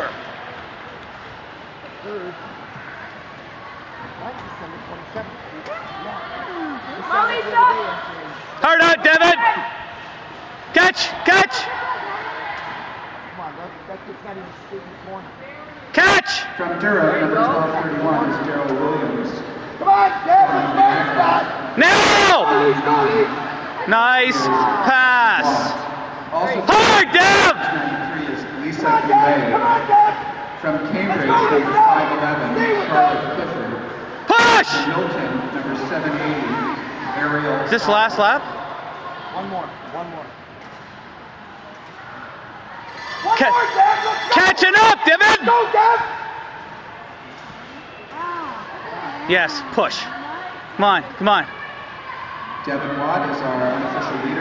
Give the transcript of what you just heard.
over. Third. Like December 27th. Yeah. Molly, December stop. the day after. Hard out, Devin. Catch, catch, Come on, that, that kid's not even straight in the corner. catch. From Durham, number 1231 is Daryl Williams. Come on, Devin, first shot. Now. Goalies, goalies. Nice pass. Hard, Dev. 93 is Lisa Come on, Dev. Come on, Goulet. Dev. From Cambridge, number 511, Charlotte Clifford. Push. Milton, number 780, Ariel. Is this last lap? One more, one more. One Ca- more, Dev. Catching up, Devin. Go, Dev. Yes, push. Come on, come on. Devin Watt is our unofficial leader.